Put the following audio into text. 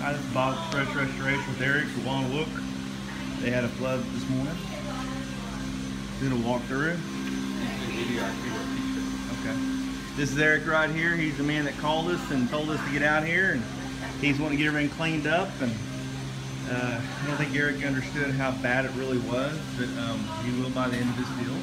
Hi, this is Bob Express Restoration with Eric Juan Wook. They had a flood this morning. Did a walk through. Okay. This is Eric right here. He's the man that called us and told us to get out here, and he's wanting to get everything cleaned up. And uh, I don't think Eric understood how bad it really was, but um, he will by the end of this deal.